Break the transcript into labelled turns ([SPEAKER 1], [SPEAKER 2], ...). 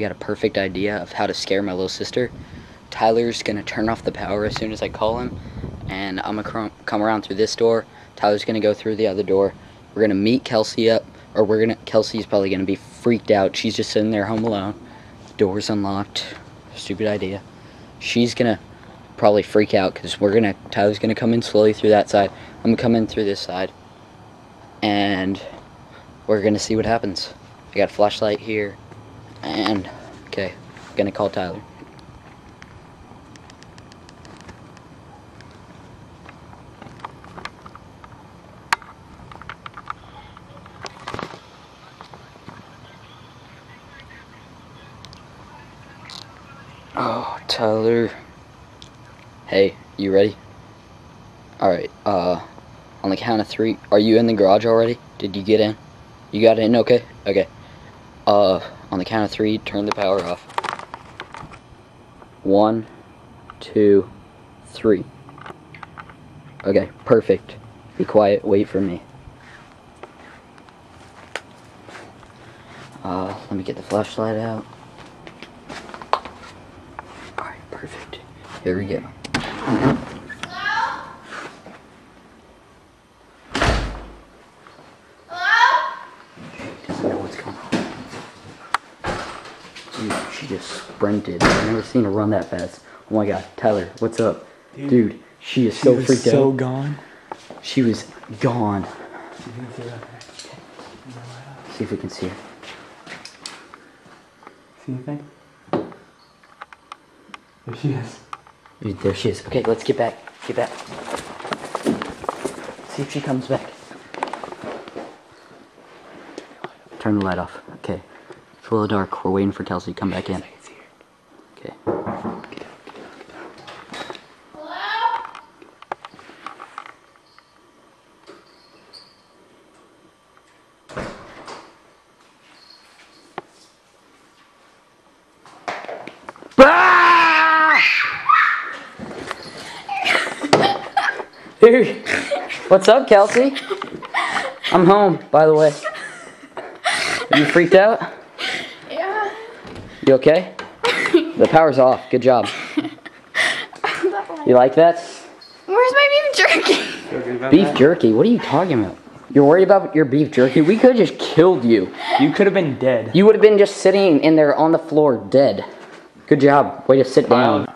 [SPEAKER 1] I got a perfect idea of how to scare my little sister. Tyler's gonna turn off the power as soon as I call him, and I'm gonna come around through this door. Tyler's gonna go through the other door. We're gonna meet Kelsey up, or we're gonna. Kelsey's probably gonna be freaked out. She's just sitting there home alone. Door's unlocked. Stupid idea. She's gonna probably freak out because we're gonna. Tyler's gonna come in slowly through that side. I'm gonna come in through this side, and we're gonna see what happens. I got a flashlight here, and okay, gonna call Tyler. Oh, Tyler. Hey, you ready? Alright, uh, on the count of three, are you in the garage already? Did you get in? You got in okay? Okay. Uh, on the count of three, turn the power off. One, two, three. Okay, perfect. Be quiet, wait for me. Uh, let me get the flashlight out. Alright, perfect. Here we go. doesn't know what's going on. Dude, she just sprinted. I've never seen her run that fast. Oh my god, Tyler, what's up? Dude,
[SPEAKER 2] Dude,
[SPEAKER 1] she is
[SPEAKER 2] She
[SPEAKER 1] so freaked
[SPEAKER 2] so
[SPEAKER 1] out.
[SPEAKER 2] gone.
[SPEAKER 1] She was gone.
[SPEAKER 2] You can see.
[SPEAKER 1] See if we can see her.
[SPEAKER 2] See anything? There she is.
[SPEAKER 1] Dude, there she is. Okay, let's get back. Get back. See if she comes back. Turn the light off. Okay. It's a little dark. We're waiting for Kelsey to come back in. Okay. Ah! Dude, what's up, Kelsey? I'm home, by the way. Are you freaked out?
[SPEAKER 3] Yeah.
[SPEAKER 1] You okay? The power's off. Good job. You like that?
[SPEAKER 3] Where's my beef jerky?
[SPEAKER 1] Beef jerky? What are you talking about? You're worried about your beef jerky? We could have just killed you.
[SPEAKER 2] You could have been dead.
[SPEAKER 1] You would have been just sitting in there on the floor dead. Good job. Way to sit down.